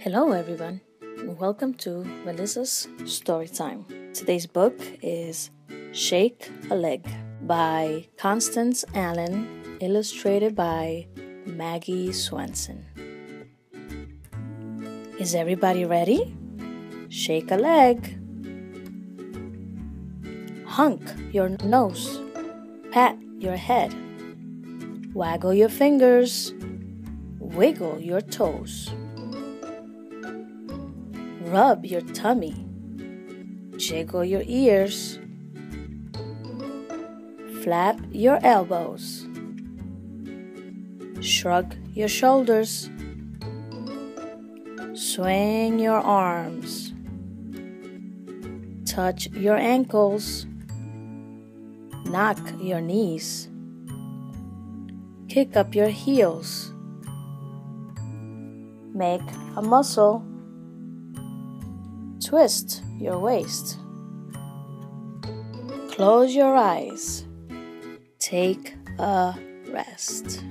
Hello, everyone, welcome to Melissa's Story Time. Today's book is Shake a Leg by Constance Allen, illustrated by Maggie Swanson. Is everybody ready? Shake a leg. Hunk your nose. Pat your head. Waggle your fingers. Wiggle your toes. Rub your tummy. Jiggle your ears. Flap your elbows. Shrug your shoulders. Swing your arms. Touch your ankles. Knock your knees. Kick up your heels. Make a muscle. Twist your waist. Close your eyes. Take a rest.